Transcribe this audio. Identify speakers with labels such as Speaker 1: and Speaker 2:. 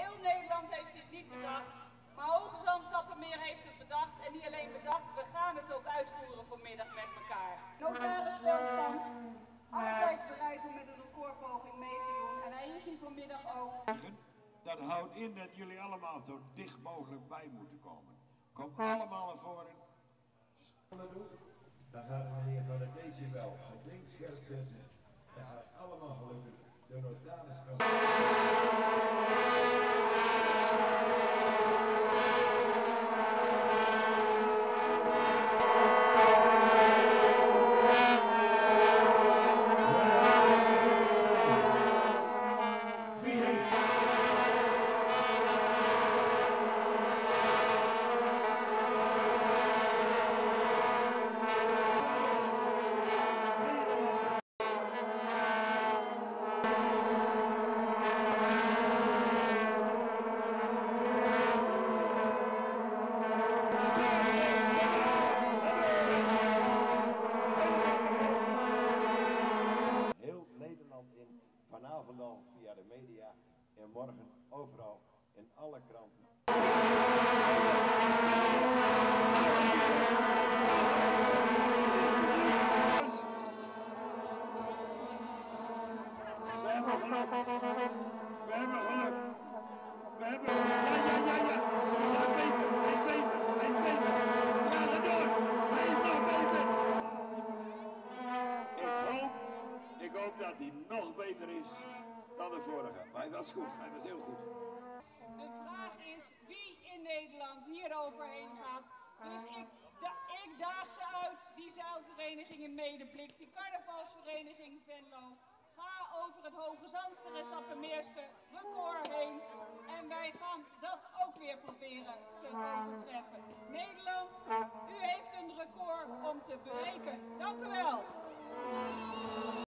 Speaker 1: heel Nederland heeft het niet bedacht. Maar Hoge Zand Sappemeer heeft het bedacht. En niet alleen bedacht, we gaan het ook uitvoeren vanmiddag met elkaar. Notaris Veldkamp, altijd bereid om met een recordpoging mee te doen. En hij is hier vanmiddag ook.
Speaker 2: Dat houdt in dat jullie allemaal zo dicht mogelijk bij moeten komen. Kom allemaal naar voren. Dan gaat meneer van de decibel het linkscherp zetten. Dat gaat allemaal gelukkig. De notaris via de media en morgen overal in alle kranten. We hebben geluk. We hebben geluk. We hebben. Ja, ja, ja, ja. Beter. Hij is beter. Hij beter. We gaan er door. Hij is nog beter. Ik hoop, ik hoop dat hij nog beter is dan de vorige. Maar hij was goed, hij was heel goed.
Speaker 1: De vraag is wie in Nederland hier overheen gaat. Dus ik, ik daag ze uit, die zeilvereniging in Medeblik, die carnavalsvereniging Venlo. Ga over het Hoge Zandster en Sappemeerster record heen. En wij gaan dat ook weer proberen te overtreffen. Nederland, u heeft een record om te breken. Dank u wel.